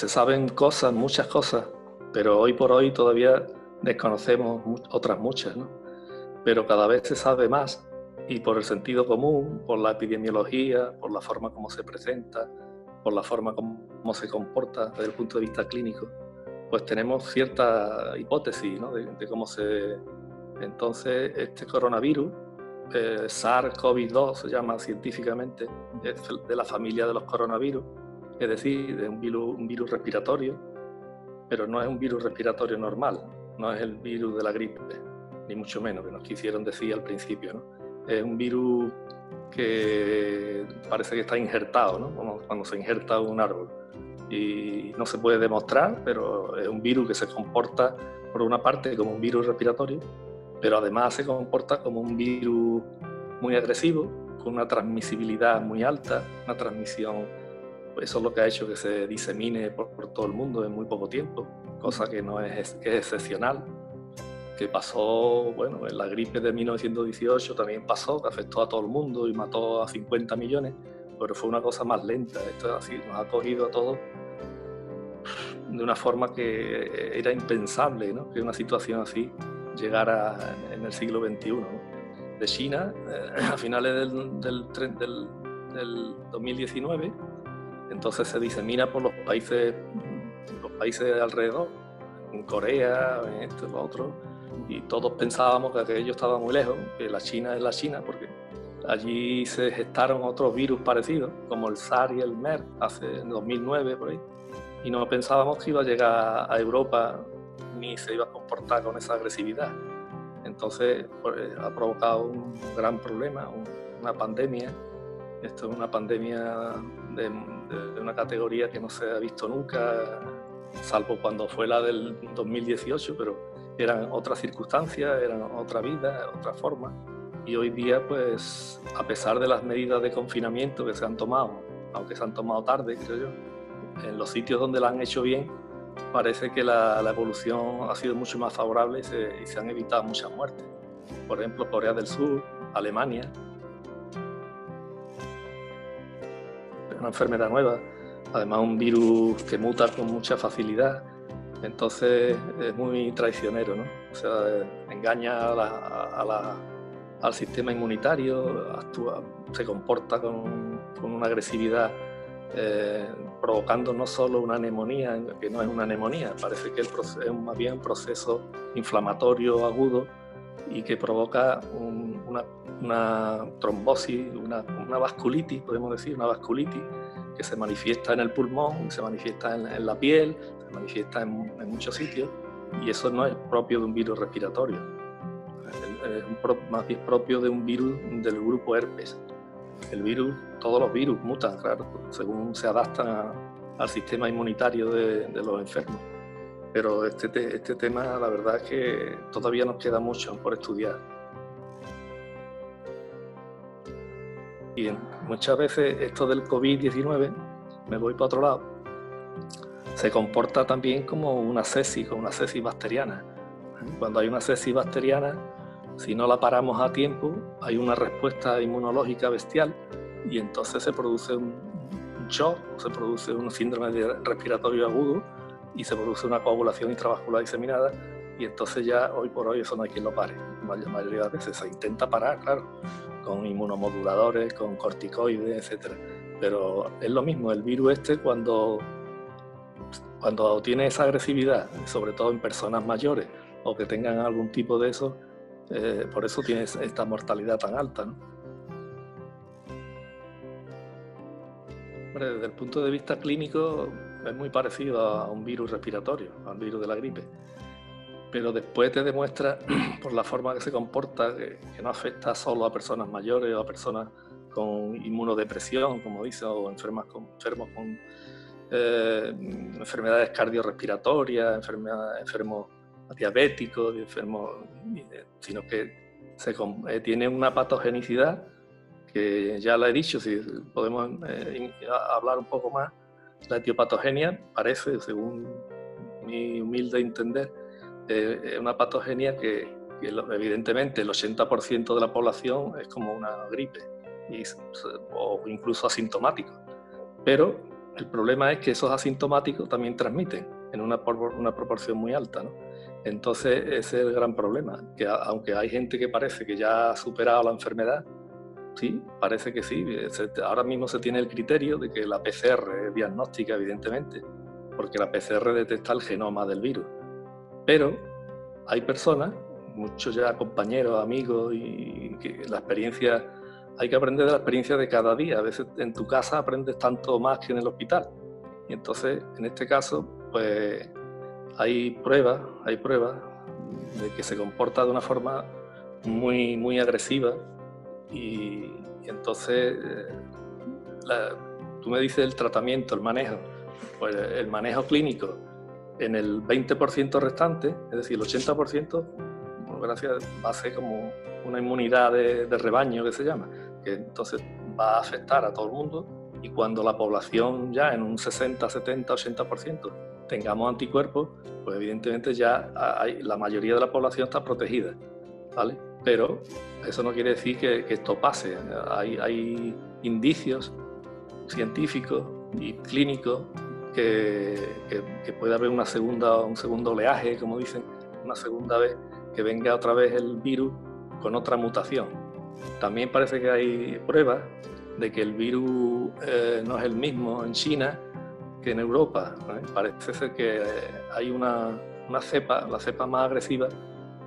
se saben cosas, muchas cosas, pero hoy por hoy todavía desconocemos otras muchas, ¿no? Pero cada vez se sabe más y por el sentido común, por la epidemiología, por la forma como se presenta, por la forma como se comporta desde el punto de vista clínico, pues tenemos cierta hipótesis ¿no? de, cómo se... Entonces, este coronavirus, eh, SARS-CoV-2 se llama científicamente, es de la familia de los coronavirus, es decir, de un virus, respiratorio, pero no es un virus respiratorio normal, no es el virus de la gripe, ni mucho menos, que nos quisieron decir al principio. Es un virus que parece que está injertado, ¿no? como cuando se injerta un árbol y no se puede demostrar, pero es un virus que se comporta por una parte como un virus respiratorio, pero además se comporta como un virus muy agresivo, con una transmisibilidad muy alta, una transmisión, eso es lo que ha hecho que se disemine por, todo el mundo en muy poco tiempo, cosa que no es, es excepcional, que pasó, bueno, en la gripe de 1918 también pasó, que afectó a todo el mundo y mató a 50 millones, pero fue una cosa más lenta. Esto así, nos ha cogido a todos de una forma que era impensable, ¿no? que una situación así llegara en el siglo XXI. De China, eh, a finales del, del, del, 2019, entonces se disemina por los países, los países de alrededor, en Corea, en esto, en lo otro, y todos pensábamos que aquello estaba muy lejos, que la China es la China, porque Allí se gestaron otros virus parecidos, como el SARS y el MERS, hace en 2009 por ahí. Y no pensábamos que iba a llegar a Europa ni se iba a comportar con esa agresividad. Entonces pues, ha provocado un gran problema, una pandemia. Esto es una pandemia de, de, una categoría que no se ha visto nunca, salvo cuando fue la del 2018, pero eran otras circunstancias, eran otra vida, otra forma. Y hoy día, pues, a pesar de las medidas de confinamiento que se han tomado, aunque se han tomado tarde, creo yo, en los sitios donde la han hecho bien, parece que la, evolución ha sido mucho más favorable y se, y se, han evitado muchas muertes. Por ejemplo, Corea del Sur, Alemania. Una enfermedad nueva, además un virus que muta con mucha facilidad. Entonces es muy traicionero, ¿no? O sea, engaña a la, a la al sistema inmunitario, actúa, se comporta con, una agresividad eh, provocando no solo una neumonía, que no es una neumonía, parece que el proceso, es más bien un proceso inflamatorio agudo y que provoca una, una, trombosis, una, una, vasculitis, podemos decir, una vasculitis que se manifiesta en el pulmón, se manifiesta en, la piel, se manifiesta en, en muchos sitios y eso no es propio de un virus respiratorio es más bien propio de un virus del grupo herpes. El virus, todos los virus mutan, claro, según se adaptan al sistema inmunitario de, los enfermos. Pero este, este tema, la verdad es que todavía nos queda mucho por estudiar. Y muchas veces esto del COVID-19, me voy para otro lado, se comporta también como una sepsis, como una sepsis bacteriana. Cuando hay una sepsis bacteriana, si no la paramos a tiempo, hay una respuesta inmunológica bestial y entonces se produce un, shock, se produce un síndrome respiratorio agudo y se produce una coagulación intravascular diseminada y entonces ya hoy por hoy eso no hay quien lo pare. La mayoría de veces se intenta parar, claro, con inmunomoduladores, con corticoides, etc. Pero es lo mismo, el virus este cuando, cuando tiene esa agresividad, sobre todo en personas mayores o que tengan algún tipo de eso, eh, por eso tiene esta mortalidad tan alta. desde el punto de vista clínico es muy parecido a un virus respiratorio, al virus de la gripe. Pero después te demuestra, por la forma que se comporta, que, no afecta solo a personas mayores o a personas con inmunodepresión, como dice, o enfermas con, enfermos con eh, enfermedades cardiorrespiratorias, enfermos diabéticos, enfermos, sino que eh, tiene una patogenicidad que ya la he dicho, si podemos eh, hablar un poco más, la etiopatogenia parece, según mi humilde entender, eh, una patogenia que, evidentemente el 80% de la población es como una gripe y, o incluso asintomático, pero El problema es que esos asintomáticos también transmiten en una, una proporción muy alta. ¿no? Entonces, ese es el gran problema, que aunque hay gente que parece que ya ha superado la enfermedad, sí, parece que sí, ahora mismo se tiene el criterio de que la PCR es diagnóstica, evidentemente, porque la PCR detecta el genoma del virus. Pero hay personas, muchos ya compañeros, amigos, y que la experiencia, hay que aprender de la experiencia de cada día. A veces en tu casa aprendes tanto más que en el hospital. Y entonces, en este caso, pues hay pruebas, hay pruebas de que se comporta de una forma muy, muy agresiva y, entonces eh, tú me dices el tratamiento, el manejo, pues el manejo clínico en el 20% restante, es decir, el 80%, gracias, va a ser como una inmunidad de, rebaño que se llama, que entonces va a afectar a todo el mundo y cuando la población ya en un 60, 70, 80% tengamos anticuerpos, pues evidentemente ya la mayoría de la población está protegida, ¿vale? Pero eso no quiere decir que, esto pase. Hay, hay, indicios científicos y clínicos que, que, puede haber una segunda, un segundo oleaje, como dicen, una segunda vez, que venga otra vez el virus con otra mutación. También parece que hay pruebas de que el virus eh, no es el mismo en China que en Europa. Parece ser que hay una, una, cepa, la cepa más agresiva,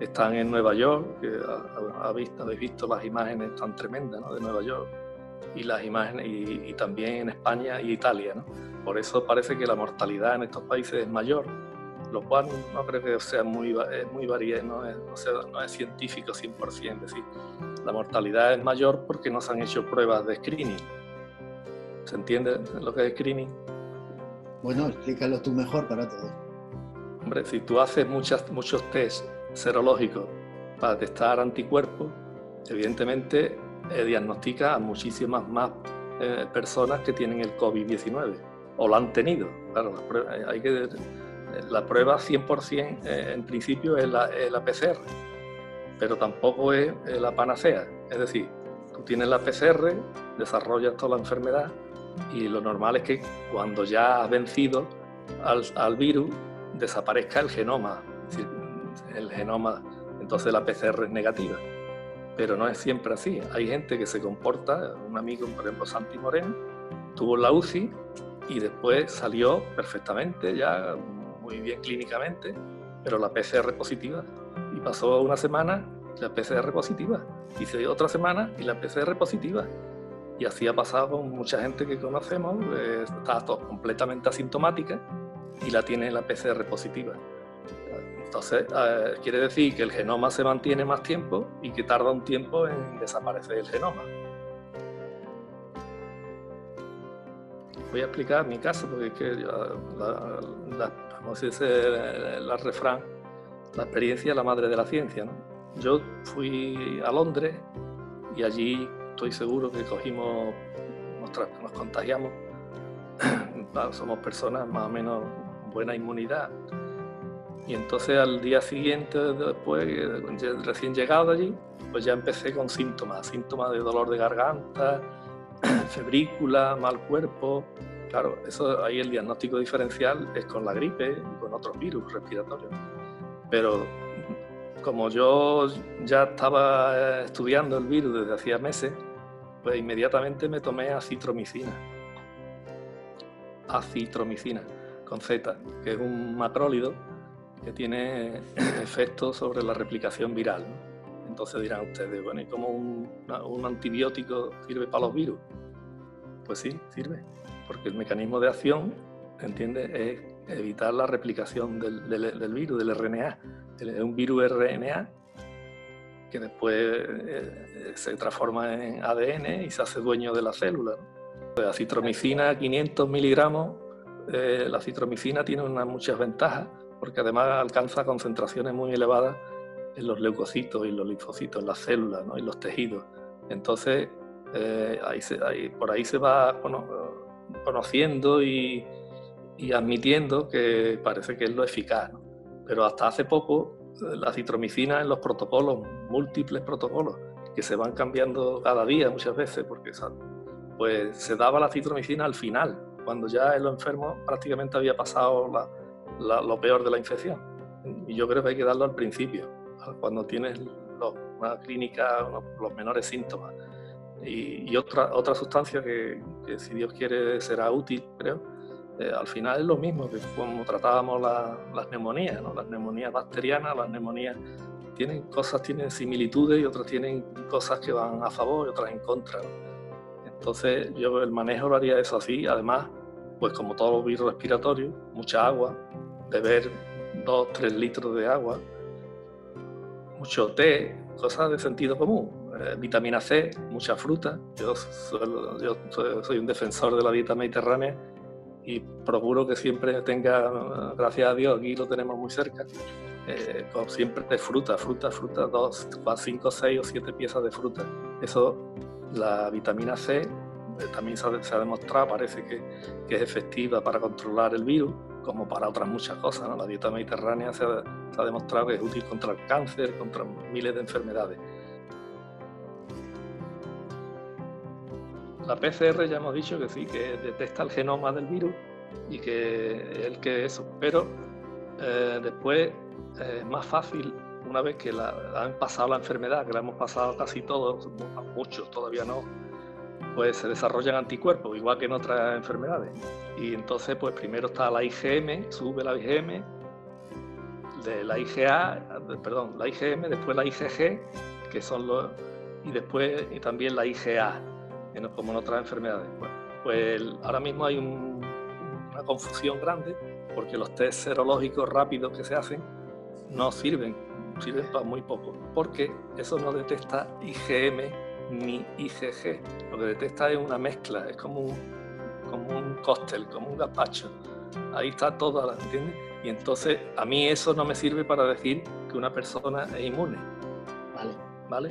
están en Nueva York, que habéis visto las imágenes tan tremendas de Nueva York, y las imágenes, y, también en España y Italia. ¿no? Por eso parece que la mortalidad en estos países es mayor, lo cual no creo que sea muy, muy variable, no es, no, es científico 100%, es decir, la mortalidad es mayor porque no se han hecho pruebas de screening. ¿Se entiende lo que es screening? Bueno, explícalo tú mejor para todos. Hombre, si tú haces muchas, muchos test serológicos para testar anticuerpos, evidentemente eh, diagnostica a muchísimas más eh, personas que tienen el COVID-19 o lo han tenido. Claro, eh, hay que, la prueba 100% en principio es la, es la PCR, pero tampoco es la panacea. Es decir, tú tienes la PCR, desarrollas toda la enfermedad y lo normal es que cuando ya has vencido al, virus desaparezca el genoma, el genoma, entonces la PCR es negativa. Pero no es siempre así. Hay gente que se comporta, un amigo, por ejemplo, Santi Moreno, tuvo la UCI y después salió perfectamente, ya muy bien clínicamente, pero la PCR positiva. Y pasó una semana, la PCR positiva. Y se dio otra semana y la PCR positiva. Y así ha pasado con mucha gente que conocemos, eh, está completamente asintomática y la tiene en la PCR positiva. Entonces, eh, quiere decir que el genoma se mantiene más tiempo y que tarda un tiempo en desaparecer el genoma. Voy a explicar mi caso porque es que la, la, dice la refrán, la experiencia es la madre de la ciencia. Yo fui a Londres y allí estoy seguro que cogimos, nos, contagiamos, somos personas más o menos buena inmunidad. Y entonces al día siguiente, después, recién llegado allí, pues ya empecé con síntomas, síntomas de dolor de garganta, febrícula, mal cuerpo. Claro, eso ahí el diagnóstico diferencial es con la gripe y con otros virus respiratorios. Pero como yo ya estaba eh, estudiando el virus desde hacía meses, pues inmediatamente me tomé acitromicina. Acitromicina, con Z, que es un macrólido que tiene efectos sobre la replicación viral. Entonces dirán ustedes, bueno, ¿y cómo un, antibiótico sirve para los virus? Pues sí, sirve, porque el mecanismo de acción, ¿entiendes? Es evitar la replicación del, del virus, del RNA. Es un virus RNA que después eh, se transforma en ADN y se hace dueño de la célula. La citromicina, 500 miligramos, eh, la citromicina tiene unas muchas ventajas porque además alcanza concentraciones muy elevadas en los leucocitos y los linfocitos, en las células y los tejidos. Entonces, eh, ahí por ahí se va conociendo y, admitiendo que parece que es lo eficaz. Pero hasta hace poco la citromicina en los protocolos, múltiples protocolos, que se van cambiando cada día muchas veces, porque pues se daba la citromicina al final, cuando ya en los enfermos prácticamente había pasado lo peor de la infección. Y yo creo que hay que darlo al principio, cuando tienes una clínica, los menores síntomas. Y, otra, otra sustancia que, si Dios quiere será útil, creo, eh, al final es lo mismo que como tratábamos las neumonías, ¿no? las neumonías bacterianas, las neumonías tienen cosas, tienen similitudes y otras tienen cosas que van a favor y otras en contra. Entonces yo el manejo lo haría eso así, además, pues como todos los virus respiratorios, mucha agua, beber 2, 3 litros de agua, mucho té, cosas de sentido común, eh, vitamina C, mucha fruta. Yo, soy un defensor de la dieta mediterránea y procuro que siempre tenga, gracias a Dios, aquí lo tenemos muy cerca, eh, siempre fruta, fruta, fruta, dos, cinco, seis o siete piezas de fruta. Eso, la vitamina C también se ha, demostrado, parece que, es efectiva para controlar el virus, como para otras muchas cosas. La dieta mediterránea se ha, demostrado que es útil contra el cáncer, contra miles de enfermedades. La PCR ya hemos dicho que sí, que detecta el genoma del virus y que el que eso, pero eh, después eh, es más fácil una vez que han pasado la enfermedad, que la hemos pasado casi todos, muchos todavía no, pues se desarrollan anticuerpos, igual que en otras enfermedades. Y entonces, pues primero está la IgM, sube la IgM, de la IgA, perdón, la IgM, después la IgG, que son los, y después y también la IgA, como en otras enfermedades. pues ahora mismo hay una confusión grande porque los test serológicos rápidos que se hacen no sirven, sirven para muy poco, porque eso no detecta IgM ni IgG, lo que detecta es una mezcla, es como un, como un cóctel, como un gazpacho. Ahí está toda, ¿entiendes? Y entonces a mí eso no me sirve para decir que una persona es inmune. Vale. ¿Vale?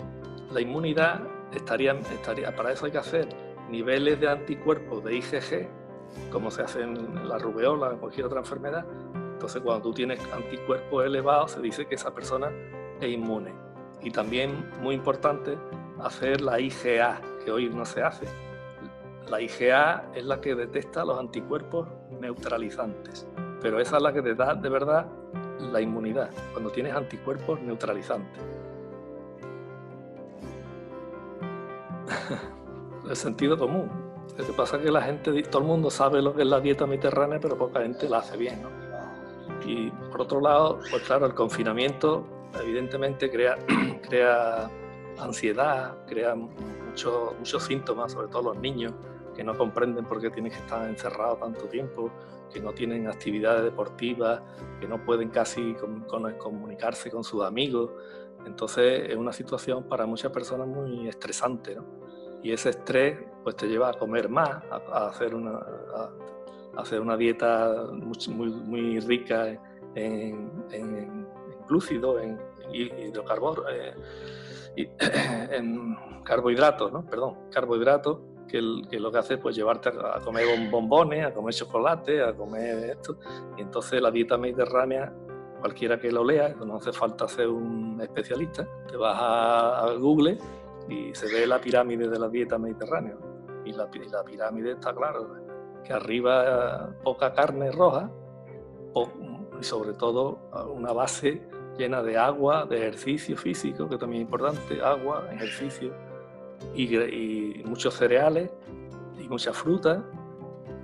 La inmunidad estaría, estaría, para eso hay que hacer niveles de anticuerpos de IgG, como se hace en la rubeola en cualquier otra enfermedad. Entonces, cuando tú tienes anticuerpos elevados, se dice que esa persona es inmune. Y también, muy importante, hacer la IgA, que hoy no se hace. La IgA es la que detecta los anticuerpos neutralizantes, pero esa es la que te da de verdad la inmunidad, cuando tienes anticuerpos neutralizantes. el sentido común. Lo que pasa es que la gente, todo el mundo sabe lo que es la dieta mediterránea, pero poca gente la hace bien. Y por otro lado, pues claro, el confinamiento evidentemente crea, crea ansiedad, crea muchos muchos síntomas, sobre todo los niños, que no comprenden por qué tienen que estar encerrados tanto tiempo, que no tienen actividades deportivas, que no pueden casi comunicarse con sus amigos. Entonces es una situación para muchas personas muy estresante. ¿no? y ese estrés pues te lleva a comer más, a, hacer, una, hacer una dieta muy, muy, rica en, en, en, eh, en carbohidratos, ¿no? Perdón, carbohidratos, que, lo que hace es pues, llevarte a, comer bombones, a comer chocolate, a comer esto. Y entonces la dieta mediterránea, cualquiera que lo lea, no hace falta ser un especialista, te vas a, a Google y se ve la pirámide de la dieta mediterránea. Y la, la pirámide está claro, que arriba poca carne roja y sobre todo una base llena de agua, de ejercicio físico, que también es importante, agua, ejercicio y, muchos cereales y mucha fruta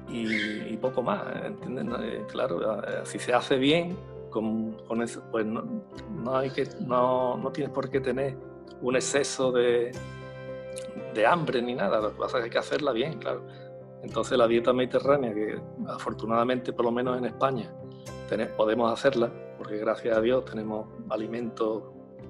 y, poco más, ¿entiendes? Eh, claro, eh, si se hace bien con, con eso, pues no, no, hay que, no, no tienes por qué tener un exceso de, de hambre ni nada, lo que pasa es que hay que hacerla bien, claro. Entonces la dieta mediterránea, que afortunadamente por lo menos en España podemos hacerla, porque gracias a Dios tenemos alimentos,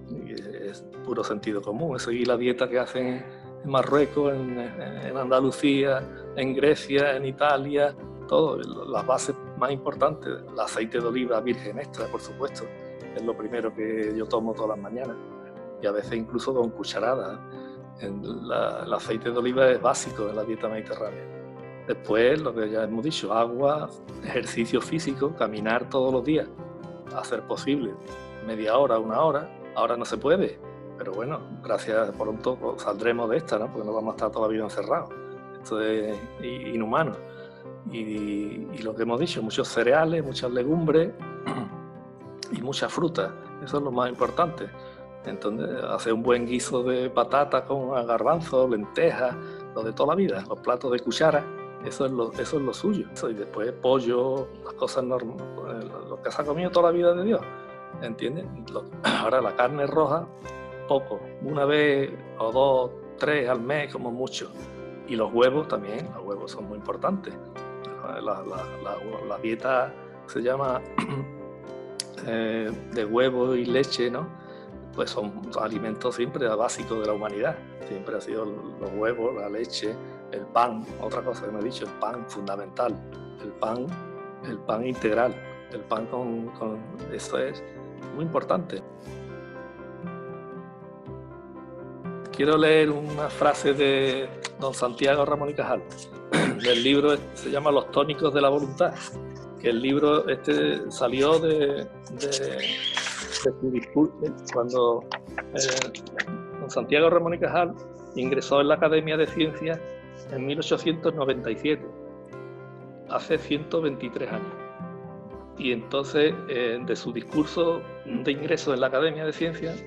y es puro sentido común, es seguir la dieta que hacen en Marruecos, en, en Andalucía, en Grecia, en Italia, todo, las bases más importantes, el aceite de oliva virgen extra, por supuesto, es lo primero que yo tomo todas las mañanas y a veces incluso con cucharadas. El, aceite de oliva es básico en la dieta mediterránea. Después, lo que ya hemos dicho, agua, ejercicio físico, caminar todos los días, hacer posible media hora, una hora. Ahora no se puede, pero bueno, gracias, pronto saldremos de esta, ¿no? porque no vamos a estar todavía encerrados. Esto es inhumano. y, lo que hemos dicho, muchos cereales, muchas legumbres y mucha fruta. Eso es lo más importante. Entonces, hacer un buen guiso de patata con garbanzo, lentejas, lo de toda la vida, los platos de cuchara, eso es lo, eso es lo suyo. Y después pollo, las cosas normales, lo que se ha comido toda la vida de Dios. ¿Entiendes? Ahora la carne roja, poco, una vez o dos, tres al mes como mucho. Y los huevos también, los huevos son muy importantes. La, dieta se llama eh, de huevo y leche, ¿no? Pues son alimentos siempre básicos de la humanidad. Siempre ha sido los huevos, la leche, el pan, otra cosa que me he dicho, el pan fundamental, el pan, el pan integral, el pan con, con eso es muy importante. Quiero leer una frase de don Santiago Ramón y Cajal, del libro se llama Los tónicos de la voluntad, que el libro este salió de, su discurso cuando eh, don Santiago Ramón y Cajal ingresó en la Academia de Ciencias en 1897, hace 123 años. Y entonces, eh, de su discurso de ingreso en la Academia de Ciencias,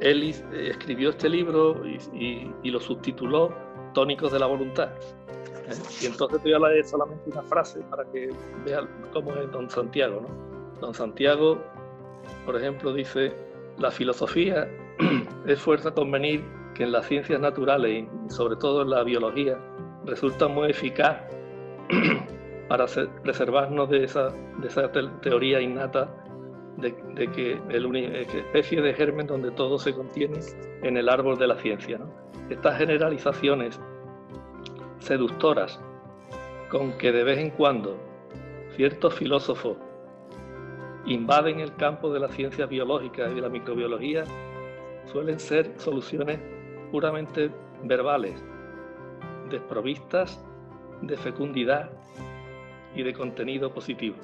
él eh, escribió este libro y, lo subtituló Tónicos de la Voluntad. Y entonces te voy a leer solamente una frase para que vean cómo es Don Santiago. Don Santiago, por ejemplo, dice, la filosofía es fuerza convenir que en las ciencias naturales y sobre todo en la biología resulta muy eficaz para preservarnos de esa, de teoría innata de, que el especie de germen donde todo se contiene en el árbol de la ciencia. Estas generalizaciones seductoras con que de vez en cuando ciertos filósofos invaden el campo de la ciencia biológica y de la microbiología suelen ser soluciones puramente verbales, desprovistas de fecundidad y de contenido positivo.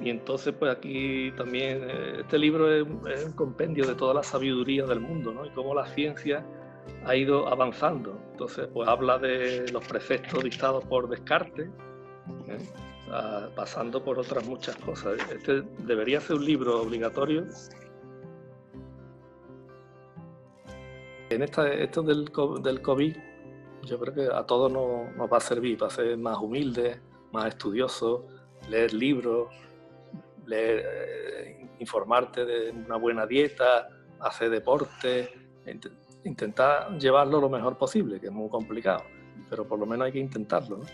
Y entonces, pues aquí también, eh, este libro es, un compendio de toda la sabiduría del mundo, ¿no? Y cómo la ciencia ha ido avanzando. Entonces, pues habla de los preceptos dictados por Descartes, ¿eh? pasando por otras muchas cosas. Este debería ser un libro obligatorio. En esta, esto del, COVID, yo creo que a todos nos, nos va a servir para ser más humildes, más estudiosos, leer libros, leer, eh, informarte de una buena dieta, hacer deporte, intentar llevarlo lo mejor posible, que es muy complicado, pero por lo menos hay que intentarlo. ¿no?